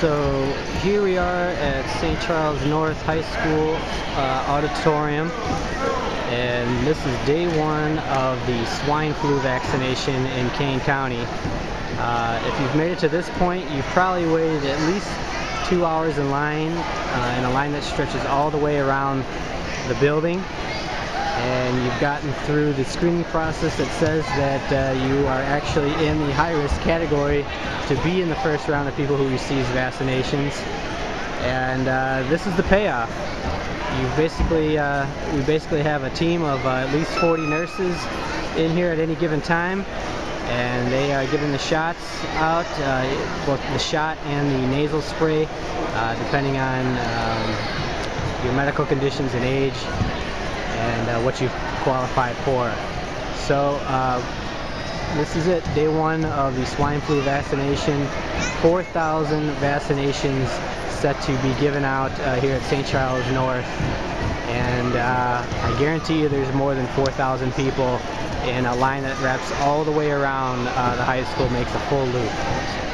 So here we are at St. Charles North High School uh, auditorium and this is day one of the swine flu vaccination in Kane County. Uh, if you've made it to this point, you've probably waited at least two hours in line, uh, in a line that stretches all the way around the building and you've gotten through the screening process that says that uh, you are actually in the high risk category to be in the first round of people who receive vaccinations. And uh, this is the payoff. You basically uh, we basically have a team of uh, at least 40 nurses in here at any given time. And they are giving the shots out uh, both the shot and the nasal spray uh, depending on um, your medical conditions and age and uh, what you qualify for. So uh, this is it, day one of the swine flu vaccination. 4,000 vaccinations set to be given out uh, here at St. Charles North. And uh, I guarantee you there's more than 4,000 people in a line that wraps all the way around uh, the high school, makes a full loop.